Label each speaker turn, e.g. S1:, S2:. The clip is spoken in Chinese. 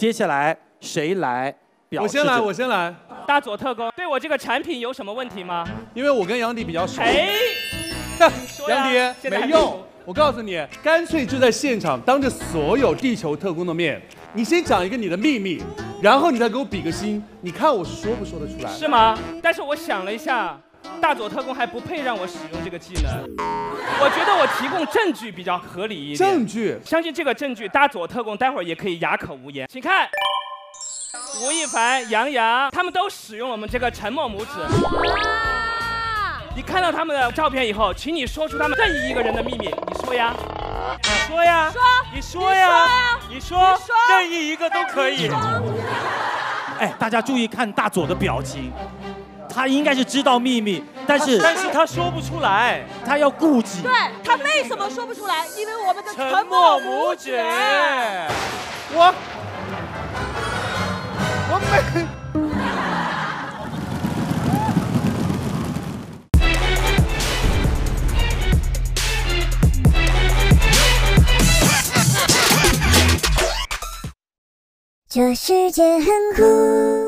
S1: 接下来谁来表示？
S2: 我先来，我先来。
S3: 大佐特工对我这个产品有什么问题吗？
S2: 因为我跟杨迪比较熟。
S3: 哎，
S2: 杨迪没用，我告诉你，干脆就在现场当着所有地球特工的面，你先讲一个你的秘密，然后你再给我比个心，你看我说不说得出来？
S3: 是吗？但是我想了一下，大佐特工还不配让我使用这个技能。我觉得我提供证据比较合理一点。
S2: 证据？
S3: 相信这个证据，大佐特工待会儿也可以哑口无言。请看，吴亦凡、杨洋他们都使用了我们这个沉默拇指。你看到他们的照片以后，请你说出他们任意一个人的秘密。你说呀，
S4: 你说呀，
S5: 说，
S4: 你说呀，你说，任意一个都可以。
S1: 哎，大家注意看大佐的表情，他应该是知道秘密，但是
S4: 但是他说不出来，
S1: 他要顾忌。
S5: 对他为什么说不出来？因为我们的
S4: 沉默拇指。
S2: 我，我没。
S6: 这世界很酷。